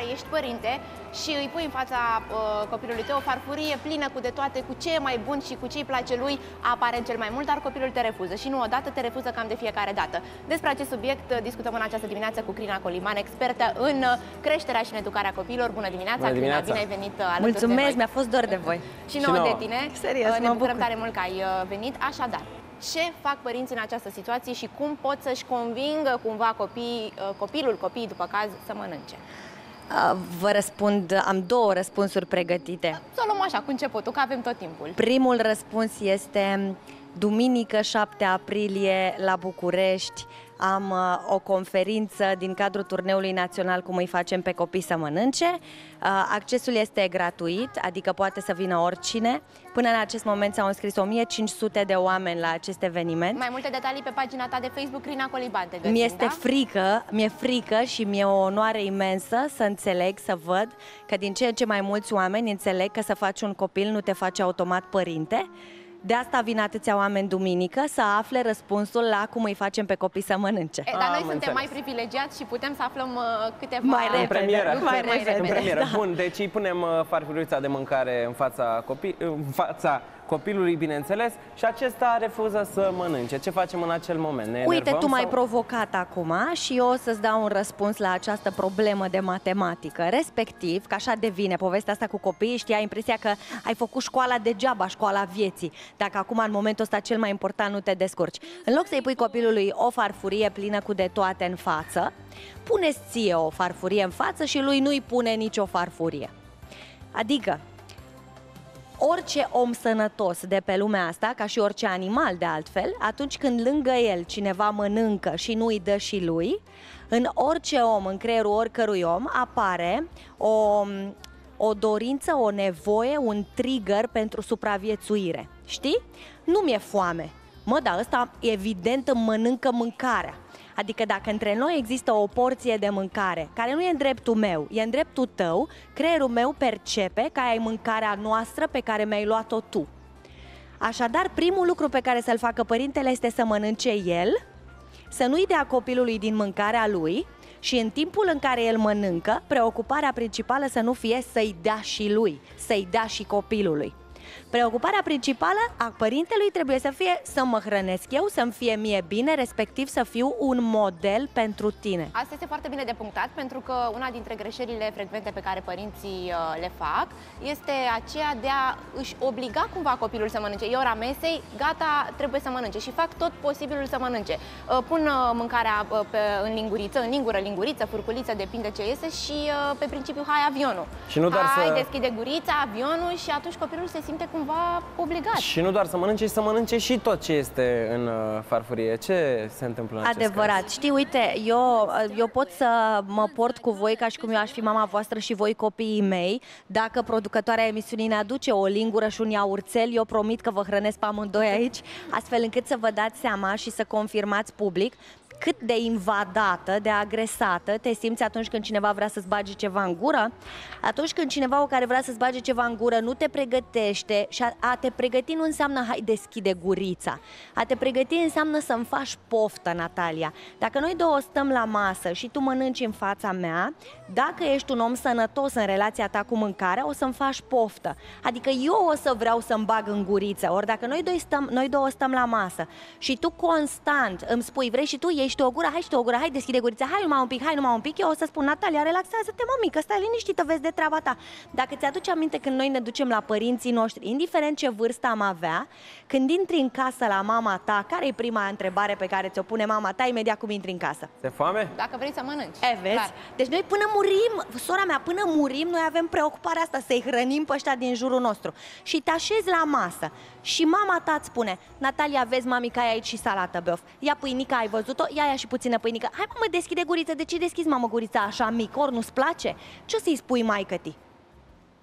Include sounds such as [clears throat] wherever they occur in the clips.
care ești părinte și îi pui în fața uh, copilului tău o farfurie plină cu de toate, cu ce e mai bun și cu ce îi place lui, aparent cel mai mult, dar copilul te refuză și nu odată, te refuză cam de fiecare dată. Despre acest subiect uh, discutăm în această dimineață cu Crina Coliman, expertă în uh, creșterea și în educarea copiilor. Bună dimineața, Bună dimineața. Crina, bine ai venit uh, alături de Mulțumesc, noi. mi-a fost dor de voi. Și nouă nouă. de tine. Serios, Uh, ne mă bucurăm bucur. tare mult că ai uh, venit. Așadar, ce fac părinții în această situație și cum pot să-și convingă cumva copii, uh, copilul, copiii după caz, să mănânce? Uh, Vă răspund, am două răspunsuri pregătite. Să o luăm așa, cu începutul, că avem tot timpul. Primul răspuns este duminică 7 aprilie la București. Am uh, o conferință din cadrul turneului național cum îi facem pe copii să mănânce. Uh, accesul este gratuit, adică poate să vină oricine. Până în acest moment s-au înscris 1500 de oameni la acest eveniment. Mai multe detalii pe pagina ta de Facebook, Crina Coliban, te găsim, Mi-este da? frică, mi-e frică și mi-e o onoare imensă să înțeleg, să văd că din ce în ce mai mulți oameni înțeleg că să faci un copil nu te face automat părinte. De asta vin atâția oameni duminică să afle răspunsul la cum îi facem pe copii să mănânce. E, dar Am noi suntem înțeles. mai privilegiați și putem să aflăm uh, câteva Mai În repede, premieră. mai mai repede. În premieră. da. Bun, deci îi punem uh, farfuriuța de mâncare în fața, copii, în fața copilului, bineînțeles, și acesta refuză să mănânce. Ce facem în acel moment? Ne Uite, enervăm tu m-ai sau- provocat acum și eu o să-ți dau un răspuns la această problemă de matematică. Respectiv, că așa devine povestea asta cu copiii, știi, ai impresia că ai făcut școala degeaba, școala vieții. Dacă acum, în momentul ăsta, cel mai important nu te descurci. În loc să-i pui copilului o farfurie plină cu de toate în față, pune ție o farfurie în față și lui nu-i pune nicio farfurie. Adică, orice om sănătos de pe lumea asta, ca și orice animal de altfel, atunci când lângă el cineva mănâncă și nu îi dă și lui, în orice om, în creierul oricărui om, apare o, o dorință, o nevoie, un trigger pentru supraviețuire. Știi? Nu mi-e foame. Mă, dar ăsta evident îmi mănâncă mâncarea. Adică dacă între noi există o porție de mâncare care nu e în dreptul meu, e în dreptul tău, creierul meu percepe că ai mâncarea noastră pe care mi-ai luat-o tu. Așadar, primul lucru pe care să-l facă părintele este să mănânce el, să nu-i dea copilului din mâncarea lui și în timpul în care el mănâncă, preocuparea principală să nu fie să-i dea și lui, să-i dea și copilului. Preocuparea principală a părintelui trebuie să fie să mă hrănesc eu, să-mi fie mie bine, respectiv să fiu un model pentru tine. Asta este foarte bine de punctat pentru că una dintre greșelile frecvente pe care părinții uh, le fac este aceea de a își obliga cumva copilul să mănânce. E ora mesei, gata, trebuie să mănânce și fac tot posibilul să mănânce. Uh, Pun uh, mâncarea uh, pe, în linguriță, în lingură, linguriță, furculiță, depinde ce iese și uh, pe principiu hai avionul. Și nu doar hai, să- deschide gurița, avionul și atunci copilul se simte cumva obligat. Și nu doar să mănânce, ci să mănânce și tot ce este în uh, farfurie. Ce se întâmplă în acest Adevărat. caz? Știi, uite, eu, eu pot să mă port cu voi ca și cum eu aș fi mama voastră și voi copiii mei. Dacă producătoarea emisiunii ne aduce o lingură și un iaurțel, eu promit că vă hrănesc pe amândoi aici, astfel încât să vă dați seama și să confirmați public cât de invadată, de agresată te simți atunci când cineva vrea să-ți bage ceva în gură, atunci când cineva care vrea să-ți bage ceva în gură nu te pregătește și a, a te pregăti nu înseamnă hai deschide gurița. A te pregăti înseamnă să-mi faci poftă, Natalia. Dacă noi două stăm la masă și tu mănânci în fața mea, dacă ești un om sănătos în relația ta cu mâncarea, o să-mi faci poftă. Adică eu o să vreau să-mi bag în guriță. Ori dacă noi, doi stăm, noi două stăm la masă și tu constant îmi spui, vrei și tu, ești o gură, hai și tu o gură, hai deschide gurița, hai numai un pic, hai numai un pic, eu o să spun, Natalia, relaxează-te, mămică, stai liniștită, vezi de treaba ta. Dacă ți-aduci aminte când noi ne ducem la părinții noștri, indiferent ce vârstă am avea, când intri în casă la mama ta, care e prima întrebare pe care ți-o pune mama ta imediat cum intri în casă? Se foame? Dacă vrei să mănânci. E, vezi? Clar. Deci noi până murim, sora mea, până murim, noi avem preocuparea asta să-i hrănim pe ăștia din jurul nostru. Și te așezi la masă și mama ta îți spune, Natalia, vezi, mami, că ai aici și salată băf. Ia pâinica, ai văzut-o? Ia, ia și puțină pâinică. Hai, mamă, deschide guriță. De ce deschizi, mamă, gurița așa mic? Ori nu-ți place? Ce o să-i spui maică-ti?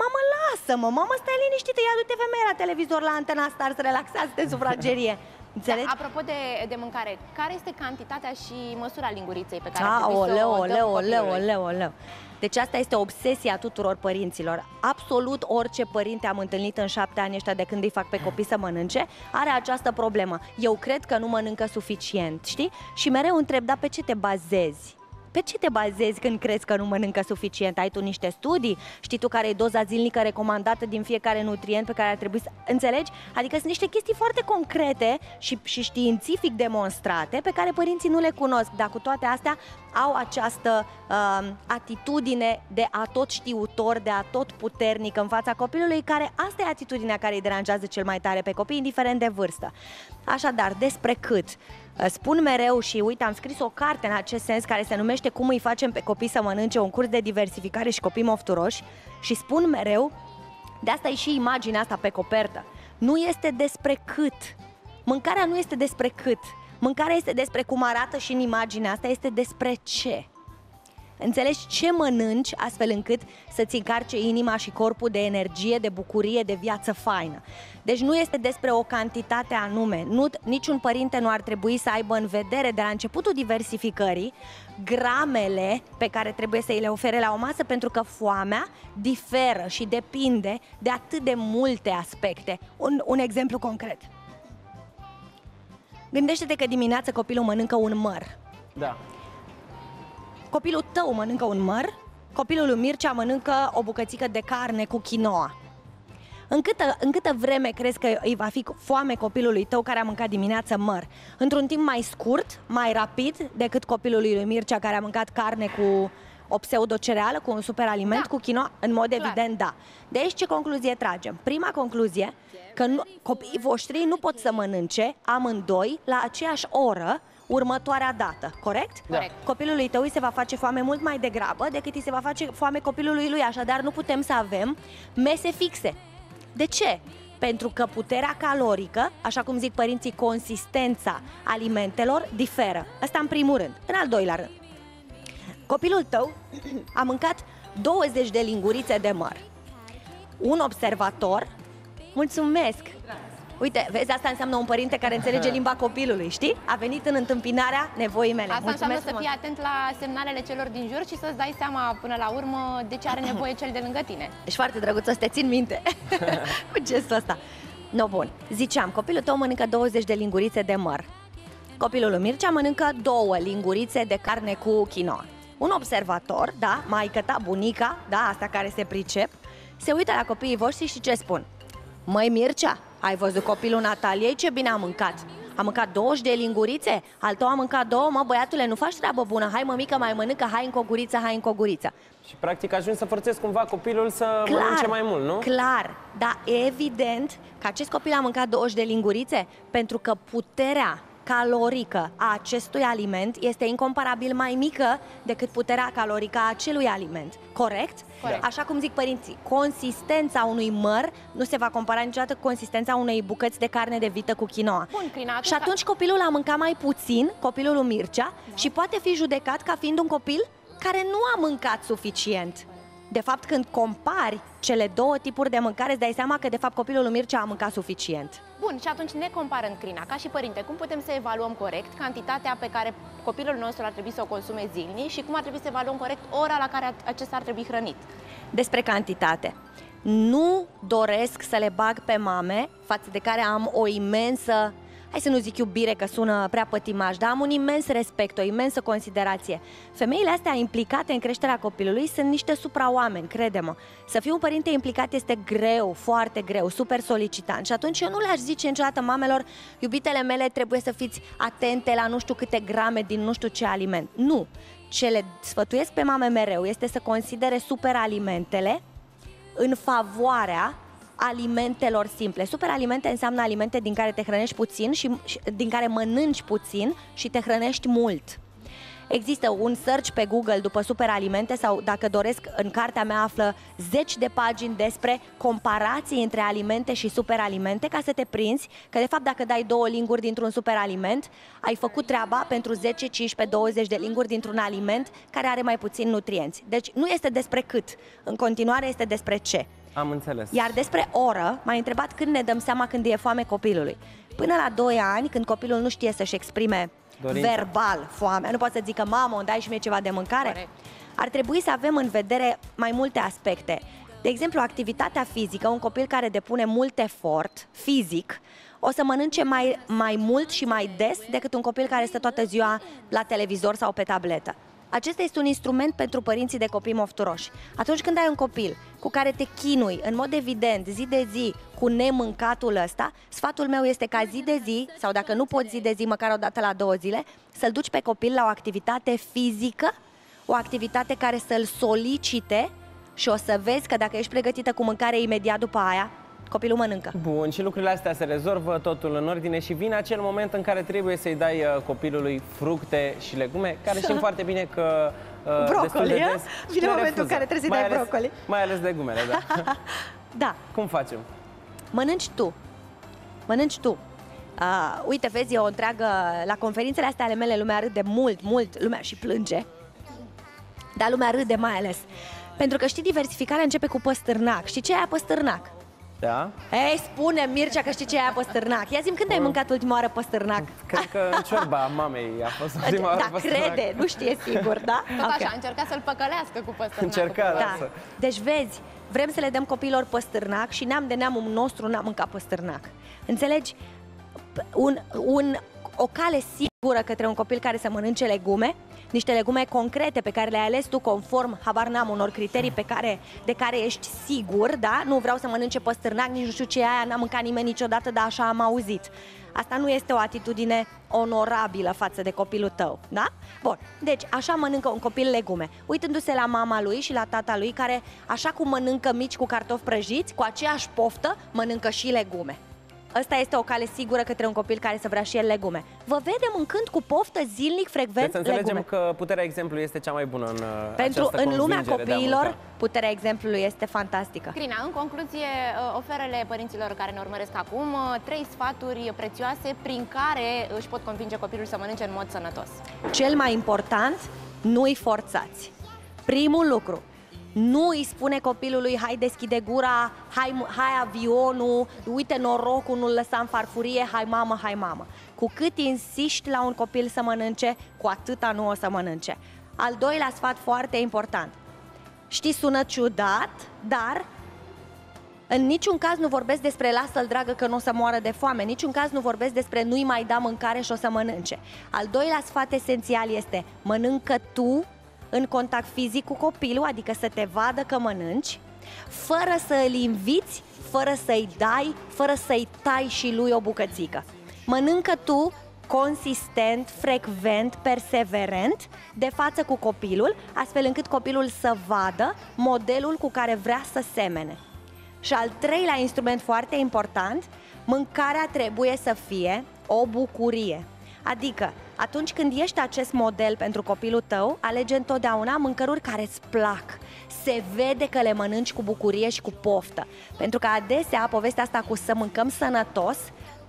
Mamă, lasă-mă, mamă, stai liniștită, ia du-te femeia la televizor, la antena Stars, relaxează-te în sufragerie. Înțelegi? Da, apropo de, de mâncare, care este cantitatea și măsura linguriței pe care ar A, trebui să oleu, o dăm oleu, oleu, copilului? oleu, oleu. Deci asta este obsesia tuturor părinților. Absolut orice părinte am întâlnit în șapte ani ăștia de când îi fac pe copii să mănânce, are această problemă. Eu cred că nu mănâncă suficient, știi? Și mereu întreb, dar pe ce te bazezi? Pe ce te bazezi când crezi că nu mănâncă suficient? Ai tu niște studii? Știi tu care e doza zilnică recomandată din fiecare nutrient pe care ar trebui să... Înțelegi? Adică sunt niște chestii foarte concrete și, și științific demonstrate pe care părinții nu le cunosc, dar cu toate astea au această uh, atitudine de a tot știutor, de a tot puternic în fața copilului, care asta e atitudinea care îi deranjează cel mai tare pe copii, indiferent de vârstă. Așadar, despre cât? Spun mereu și uite, am scris o carte în acest sens care se numește Cum îi facem pe copii să mănânce un curs de diversificare și copii mofturoși și spun mereu, de asta e și imaginea asta pe copertă, nu este despre cât. Mâncarea nu este despre cât. Mâncarea este despre cum arată și în imaginea asta, este despre ce. Înțelegi ce mănânci astfel încât să-ți încarce inima și corpul de energie, de bucurie, de viață faină. Deci nu este despre o cantitate anume. Nu, niciun părinte nu ar trebui să aibă în vedere de la începutul diversificării gramele pe care trebuie să îi le ofere la o masă pentru că foamea diferă și depinde de atât de multe aspecte. Un, un exemplu concret. Gândește-te că dimineața copilul mănâncă un măr. Da. Copilul tău mănâncă un măr, copilul lui Mircea mănâncă o bucățică de carne cu quinoa. În câtă, în câtă vreme crezi că îi va fi foame copilului tău care a mâncat dimineață măr? Într-un timp mai scurt, mai rapid decât copilului lui Mircea care a mâncat carne cu o pseudocereală, cu un superaliment, da. cu quinoa? În mod Clar. evident, da. De aici ce concluzie tragem? Prima concluzie, că nu, copiii voștri nu pot să mănânce amândoi la aceeași oră următoarea dată, corect? Da. Copilului tău îi se va face foame mult mai degrabă decât îi se va face foame copilului lui, așadar nu putem să avem mese fixe. De ce? Pentru că puterea calorică, așa cum zic părinții, consistența alimentelor diferă. Asta în primul rând. În al doilea rând, copilul tău [clears throat] a mâncat 20 de lingurițe de măr. Un observator, mulțumesc, Uite, vezi, asta înseamnă un părinte care înțelege [laughs] limba copilului, știi? A venit în întâmpinarea nevoii mele. Asta Mulțumesc înseamnă să fii atent la semnalele celor din jur și să-ți dai seama până la urmă de ce are nevoie cel de lângă tine. Ești foarte drăguț să te țin minte [laughs] cu gestul ăsta. No, bun. Ziceam, copilul tău mănâncă 20 de lingurițe de măr. Copilul lui Mircea mănâncă două lingurițe de carne cu quinoa. Un observator, da, maică ta, bunica, da, asta care se pricep, se uită la copiii voștri și ce spun? Măi Mircea, ai văzut copilul Nataliei ce bine a mâncat? A mâncat 20 de lingurițe? Al tău a mâncat două? Mă, băiatule, nu faci treabă bună. Hai, mămică, mai mănâncă, hai în coguriță, hai în coguriță. Și practic ajungi să forțezi cumva copilul să Clar, mănânce mai mult, nu? Clar, dar evident că acest copil a mâncat 20 de lingurițe pentru că puterea calorică a acestui aliment este incomparabil mai mică decât puterea calorică a acelui aliment. Corect? Corect. Așa cum zic părinții, consistența unui măr nu se va compara niciodată cu consistența unei bucăți de carne de vită cu quinoa. Bun, prin Și atunci copilul a mâncat mai puțin, copilul lui Mircea, Da. și poate fi judecat ca fiind un copil care nu a mâncat suficient. De fapt, când compari cele două tipuri de mâncare, îți dai seama că, de fapt, copilul lui Mircea a mâncat suficient. Bun, și atunci ne comparând, Crina, ca și părinte, cum putem să evaluăm corect cantitatea pe care copilul nostru ar trebui să o consume zilnic și cum ar trebui să evaluăm corect ora la care acesta ar trebui hrănit? Despre cantitate. Nu doresc să le bag pe mame față de care am o imensă hai să nu zic iubire că sună prea pătimaj, dar am un imens respect, o imensă considerație. Femeile astea implicate în creșterea copilului sunt niște supraoameni, crede-mă. Să fii un părinte implicat este greu, foarte greu, super solicitant și atunci eu nu le-aș zice niciodată mamelor, iubitele mele, trebuie să fiți atente la nu știu câte grame din nu știu ce aliment. Nu! Ce le sfătuiesc pe mame mereu este să considere superalimentele în favoarea alimentelor simple. Superalimente înseamnă alimente din care te hrănești puțin și, și din care mănânci puțin și te hrănești mult. Există un search pe Google după superalimente sau dacă doresc, în cartea mea află zeci de pagini despre comparații între alimente și superalimente ca să te prinzi că de fapt dacă dai două linguri dintr-un superaliment, ai făcut treaba pentru 10, 15, 20 de linguri dintr-un aliment care are mai puțin nutrienți. Deci nu este despre cât, în continuare este despre ce. Am înțeles. Iar despre oră, m-ai întrebat când ne dăm seama când e foame copilului. Până la 2 ani, când copilul nu știe să-și exprime Dorința. verbal foamea, nu poate să zică, mamă, îmi dai și mie ceva de mâncare? Corect. Ar trebui să avem în vedere mai multe aspecte. De exemplu, activitatea fizică, un copil care depune mult efort fizic, o să mănânce mai, mai mult și mai des decât un copil care stă toată ziua la televizor sau pe tabletă. Acesta este un instrument pentru părinții de copii mofturoși. Atunci când ai un copil cu care te chinui, în mod evident, zi de zi, cu nemâncatul ăsta, sfatul meu este ca zi de zi, sau dacă nu poți zi de zi, măcar o dată la două zile, să-l duci pe copil la o activitate fizică, o activitate care să-l solicite și o să vezi că dacă ești pregătită cu mâncare imediat după aia, copilul mănâncă. Bun, și lucrurile astea se rezolvă totul în ordine și vine acel moment în care trebuie să-i dai uh, copilului fructe și legume, care știm [laughs] foarte bine că uh, Brocoli, destul de a? des Vine le momentul refuză. în care trebuie să-i Mai dai ales- brocoli. Mai ales legumele, da. [laughs] Da, [laughs] Cum facem? mănânci tu. Mănânci tu. Uh, uite, vezi, e o întreagă... La conferințele astea ale mele lumea râde mult, mult, lumea și plânge. Dar lumea râde mai ales. Pentru că știi, diversificarea începe cu păstârnac. Știi ce e aia păstârnac? Da? Ei, spune Mircea că știi ce e aia păstârnac. Ia zi când ai mâncat ultima oară păstârnac? Cred că în ciorba mamei a fost ultima oară Da, păstârnac. crede, nu știe sigur, da? Tot Ok. așa, încerca să-l păcălească cu păstărnacul. Încerca, da. Da. Lasă. Deci vezi, vrem să le dăm copiilor păstârnac și neam de neamul nostru n-a mâncat păstârnac. Înțelegi? P- Un, un, o cale sigură către un copil care să mănânce legume, niște legume concrete pe care le-ai ales tu conform, habar n-am, unor criterii pe care, de care ești sigur, da? Nu vreau să mănânce păstârnac, nici nu știu ce e aia, n-a mâncat nimeni niciodată, dar așa am auzit. Asta nu este o atitudine onorabilă față de copilul tău, da? Bun, deci așa mănâncă un copil legume, uitându-se la mama lui și la tata lui, care, așa cum mănâncă mici cu cartofi prăjiți, cu aceeași poftă, mănâncă și legume. Ăsta este o cale sigură către un copil care să vrea și el legume. Vă vedem mâncând cu poftă zilnic, Deci frecvent, să înțelegem legume. că puterea exemplului este cea mai bună în uh, Pentru această în lumea convingere de a copiilor, mânca. puterea exemplului este fantastică. Crina, în concluzie, uh, oferele părinților care ne urmăresc acum uh, trei sfaturi prețioase prin care își pot convinge copilul să mănânce în mod sănătos. Cel mai important, nu-i forțați. Primul lucru, nu îi spune copilului, hai deschide gura, hai, hai avionul, uite norocul, nu-l lăsa în farfurie, hai mamă, hai mamă. Cu cât insiști la un copil să mănânce, cu atâta nu o să mănânce. Al doilea sfat foarte important. Știi, sună ciudat, dar în niciun caz nu vorbesc despre lasă-l dragă că nu o să moară de foame, în niciun caz nu vorbesc despre nu-i mai da mâncare și o să mănânce. Al doilea sfat esențial este mănâncă tu în contact fizic cu copilul, adică să te vadă că mănânci, fără să îl inviți, fără să-i dai, fără să-i tai și lui o bucățică. Mănâncă tu consistent, frecvent, perseverent, de față cu copilul, astfel încât copilul să vadă modelul cu care vrea să semene. Și al treilea instrument foarte important, mâncarea trebuie să fie o bucurie. Adică, atunci când ești acest model pentru copilul tău, alege întotdeauna mâncăruri care îți plac. Se vede că le mănânci cu bucurie și cu poftă. Pentru că adesea povestea asta cu să mâncăm sănătos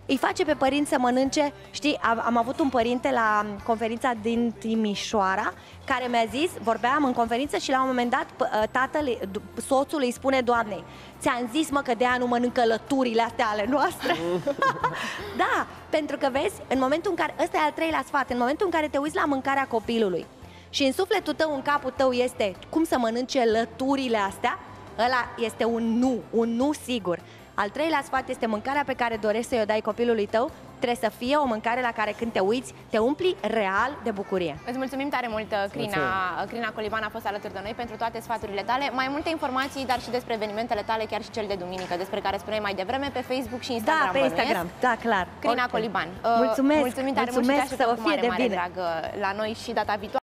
îi face pe părinți să mănânce, știi, am, am avut un părinte la conferința din Timișoara care mi-a zis, vorbeam în conferință și la un moment dat p- tatăl, d- soțul îi spune doamnei, ți-am zis mă că de aia nu mănâncă lăturile astea ale noastre. [laughs] da, pentru că vezi, în momentul în care, ăsta e al treilea sfat, în momentul în care te uiți la mâncarea copilului și în sufletul tău, în capul tău este cum să mănânce lăturile astea, ăla este un nu, un nu sigur. Al treilea sfat este mâncarea pe care dorești să-i o dai copilului tău, trebuie să fie o mâncare la care când te uiți, te umpli real de bucurie. Îți mulțumim tare mult, Crina. Mulțumim. Crina Coliban a fost alături de noi pentru toate sfaturile tale. Mai multe informații, dar și despre evenimentele tale, chiar și cel de duminică, despre care spuneai mai devreme, pe Facebook și Instagram. Da, pe bănuiesc. Instagram, da, clar. Crina Ok. Coliban. Mulțumesc, Mulțumim tare mulțumesc, mult și te să vă așteptăm cu fie mare, de mare bine. drag la noi și data viitoare.